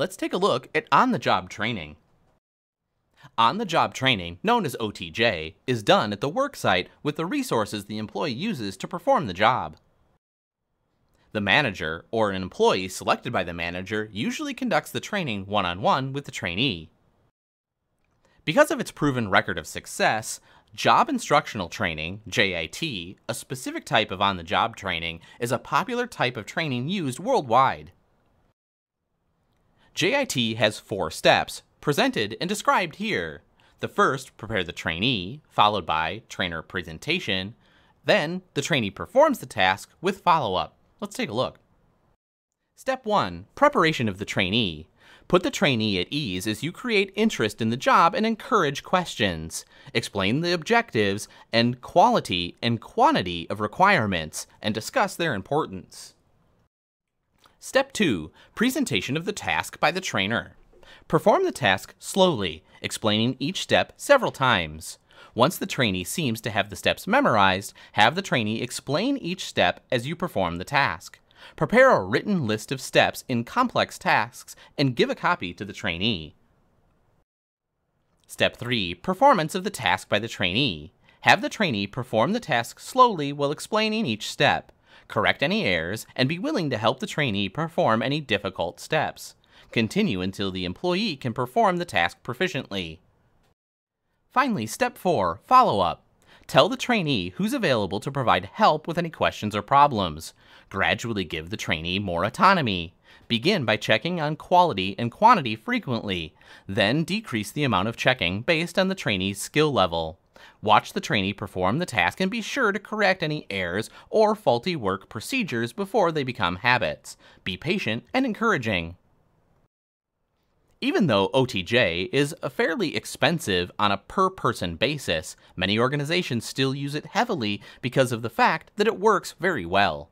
Let's take a look at on-the-job training. On-the-job training, known as OTJ, is done at the worksite with the resources the employee uses to perform the job. The manager, or an employee selected by the manager, usually conducts the training one-on-one -on -one with the trainee. Because of its proven record of success, Job Instructional Training, JIT, a specific type of on-the-job training, is a popular type of training used worldwide. JIT has four steps, presented and described here. The first, prepare the trainee, followed by trainer presentation. Then, the trainee performs the task with follow-up. Let's take a look. Step 1. Preparation of the trainee. Put the trainee at ease as you create interest in the job and encourage questions. Explain the objectives and quality and quantity of requirements and discuss their importance. Step 2. Presentation of the task by the trainer. Perform the task slowly, explaining each step several times. Once the trainee seems to have the steps memorized, have the trainee explain each step as you perform the task. Prepare a written list of steps in complex tasks and give a copy to the trainee. Step 3. Performance of the task by the trainee. Have the trainee perform the task slowly while explaining each step. Correct any errors and be willing to help the trainee perform any difficult steps. Continue until the employee can perform the task proficiently. Finally, step 4. Follow-up. Tell the trainee who's available to provide help with any questions or problems. Gradually give the trainee more autonomy. Begin by checking on quality and quantity frequently, then decrease the amount of checking based on the trainee's skill level. Watch the trainee perform the task and be sure to correct any errors or faulty work procedures before they become habits. Be patient and encouraging. Even though OTJ is a fairly expensive on a per person basis, many organizations still use it heavily because of the fact that it works very well.